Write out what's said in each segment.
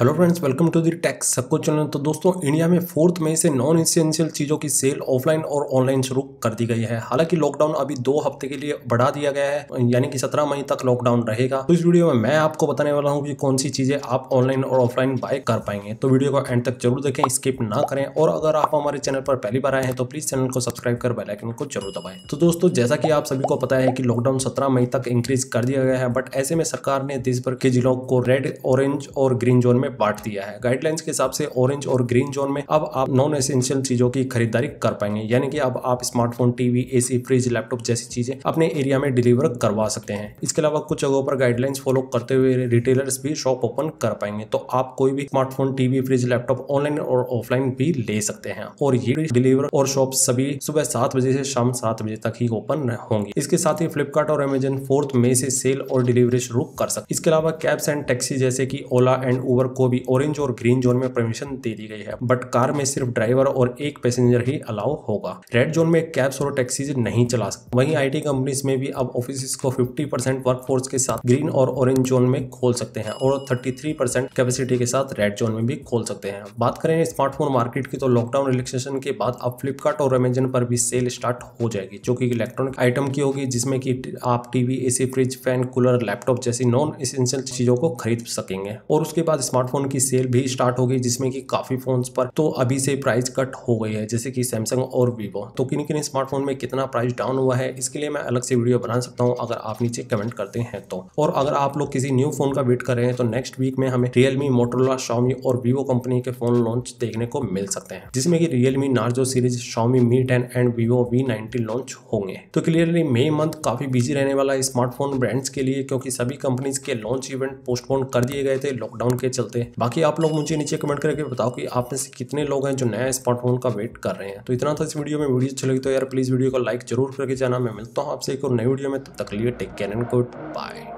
Hello friends, welcome to the tech सबको channel. तो दोस्तों, इंडिया में फोर्थ मई से नॉन इसेंशियल चीज़ों की सेल ऑफलाइन और ऑनलाइन शुरू कर दी गई है। हालाँकि लॉकडाउन अभी दो हफ़्ते के लिए बढ़ा दिया गया है, यानी कि 17 मई तक लॉकडाउन रहेगा। तो इस वीडियो में मैं आपको बताने वाला हूँ कि कौन सी चीज़ें आप ऑनलाइन और ऑफलाइन बाय कर पाएँगे। तो वीडियो को एंड तक ज़रूर देखें स्किप ना करें। और अगर आप हमारे चैनल पर पहली बार आए हैं तो प्लीज़ चैनल को सब्सक्राइब कर बेलाइकन को ज़रूर दबाएँ। तो दोस्तों, जैसा कि आप सभी को पता है कि लॉकडाउन सत्रह मई तक इंक्रीज कर दिया गया है बट ऐसे में सरकार ने देश भर के जिलों को रेड ऑरेंज और ग्रीन जोन में बांट दिया है। गाइडलाइंस के हिसाब से ऑरेंज और ग्रीन जोन में अब आप नॉन एसेंशियल चीज़ों की खरीदारी कर पाएँगे। यानी कि अब आप smartphone TV AC fridge laptop जैसी चीज़ें अपने एरिया में डिलीवर करवा सकते हैं। इसके अलावा कुछ जगहों पर गाइडलाइंस फॉलो करते हुए रिटेलर्स भी शॉप ओपन कर पाएँगे। तो आप कोई भी smartphone TV fridge laptop online और ऑफलाइन भी ले सकते हैं। और ये डिलीवर और शॉप सभी सुबह सात बजे से शाम सात बजे तक ही ओपन होंगे। इसके साथ ही फ्लिपकार्ट और अमेजन फोर्थ मई से सेल और डिलीवरी शुरू कर सकते इसके अलावा कैब्स एंड टैक्सी जैसे कि ओला एंड उबर को भी ऑरेंज और ग्रीन जोन में परमिशन दे दी गई है। बट कार में सिर्फ़ ड्राइवर और एक पैसेंजर ही अलाउ होगा। रेड जोन में कैब्स और टैक्सीज नहीं चला सकते वहीं आईटी कंपनीज़ में भी अब ऑफ़िस को 50 परसेंट वर्कफोर्स के साथ ग्रीन और ऑरेंज जोन में खोल सकते हैं और 33 परसेंट कैपेसिटी के साथ रेड जोन में भी खोल सकते हैं। बात करें स्मार्टफ़ोन मार्केट की तो लॉकडाउन रिलैक्सेशन के बाद अब फ्लिपकार्ट और अमेजन पर भी सेल स्टार्ट हो जाएगी, जो कि इलेक्ट्रॉनिक आइटम की होगी, जिसमें कि आप TV AC fridge fan cooler laptop जैसी नॉन एसेंशियल चीज़ों को खरीद सकेंगे। और उसके बाद स्मार्टफ़ोन की सेल भी स्टार्ट हो गई, जिसमें कि काफ़ी फोन्स पर तो अभी से प्राइस कट हो गई है, जैसे कि सैमसंग और वीवो तो किन किन स्मार्टफ़ोन में कितना प्राइस डाउन हुआ है, इसके लिए मैं अलग से वीडियो बना सकता हूँ, अगर आप नीचे कमेंट करते हैं तो। और अगर आप लोग किसी न्यू फ़ोन का वेट कर रहे हैं तो नेक्स्ट वीक में हमें रियलमी मोटरोला शाओमी और वीवो कंपनी के फ़ोन लॉन्च देखने को मिल सकते हैं, जिसमें कि Realme Narzo series Xiaomi Mi ten and Vivo V launch होंगे। तो क्लियरली मई मंथ काफ़ी बिज़ी रहने वाला है स्मार्टफ़ोन ब्रांड्स के लिए, क्योंकि सभी कंपनीज़ के लॉन्च इवेंट पोस्टपोन कर दिए गए थे लॉकडाउन के चलते। बाकी आप लोग मुझे नीचे कमेंट करके बताओ कि आप में से कितने लोग हैं जो नया स्मार्टफ़ोन का वेट कर रहे हैं। तो इतना था इस वीडियो में। वीडियो अच्छी लगी तो यार प्लीज़ वीडियो को लाइक ज़रूर करके जाना। मैं मिलता हूँ आपसे एक और नई वीडियो में। तब तक लिए take care and good bye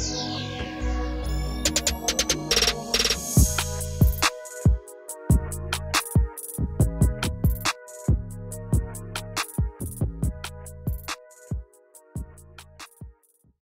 you